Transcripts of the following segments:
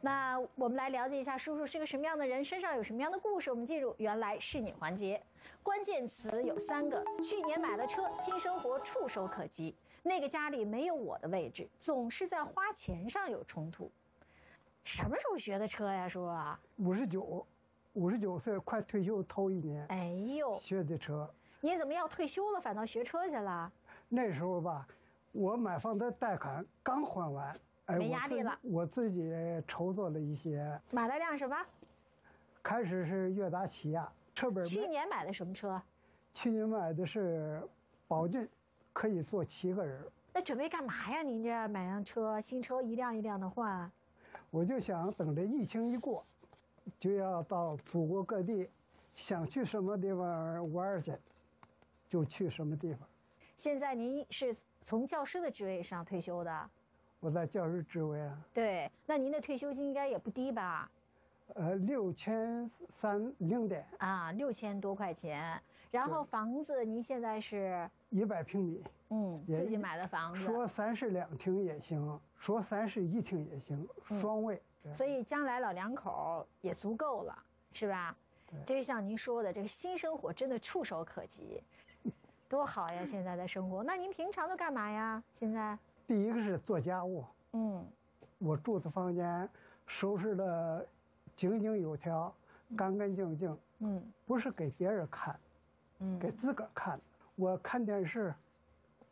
那我们来了解一下叔叔是个什么样的人，身上有什么样的故事。我们进入原来是你环节，关键词有三个：去年买了车，新生活触手可及；那个家里没有我的位置，总是在花钱上有冲突。什么时候学的车呀，叔？五十九，五十九岁快退休头一年，哎呦，学的车。你怎么要退休了，反倒学车去了？那时候吧，我买房的贷款刚还完，哎，没压力了。我自己筹措了一些。买了辆什么？开始是悦达起亚，车本。去年买的什么车？去年买的是宝骏，可以坐七个人。那准备干嘛呀？您这买辆车，新车一辆一辆的换。我就想等着疫情一过，就要到祖国各地，想去什么地方玩去，就去什么地方。现在您是从教师的职位上退休的？我在教师职位上。对，那您的退休金应该也不低吧？呃，六千三零点。啊，六千多块钱。然后房子，您现在是？一百平米。嗯，自己买的房子。说三室两厅也行，说三室一厅也行，双卫。所以将来老两口也足够了，是吧？对。这就像您说的，这个新生活真的触手可及。多好呀！现在的生活，那您平常都干嘛呀？现在第一个是做家务，嗯，我住的房间收拾的井井有条、干干净净，嗯，不是给别人看，嗯，给自个儿看。我看电视，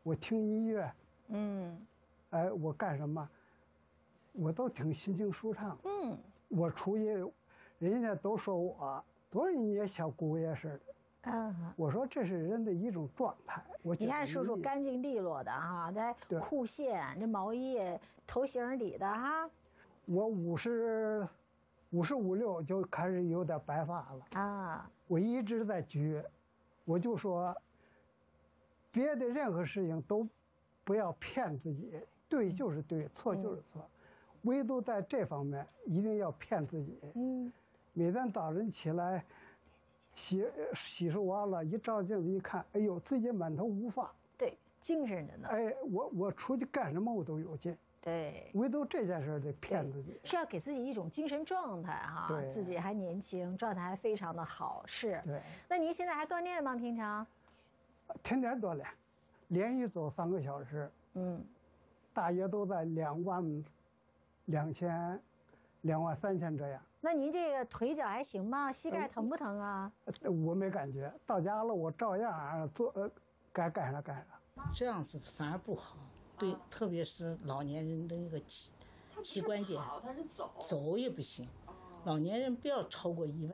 我听音乐，嗯，哎，我干什么，我都挺心情舒畅，嗯，我出去，人家都说我多少年小姑爷似的。嗯，我说这是人的一种状态。我你看叔叔干净利落的哈，在裤线这毛衣头型里的哈。我五十，五十五六就开始有点白发了啊。我一直在举，我就说，别的任何事情都不要骗自己，对就是对，错就是错，唯独在这方面一定要骗自己。嗯，每天早晨起来。洗洗漱完了，一照镜子一看，哎呦，自己满头乌发，对，精神着呢。哎，我我出去干什么我都有劲。对，唯独这件事得骗自己，是要给自己一种精神状态哈。对，自己还年轻，状态还非常的好。是。对。那您现在还锻炼吗？平常？天天锻炼，连续走三个小时。嗯。大约都在两万、两千、两万三千这样。那您这个腿脚还行吗？膝盖疼不疼啊？我没感觉，到家了我照样啊做，该干啥干啥。这样子反而不好，对，特别是老年人的一个膝膝关节，他是走走也不行，老年人不要超过一万。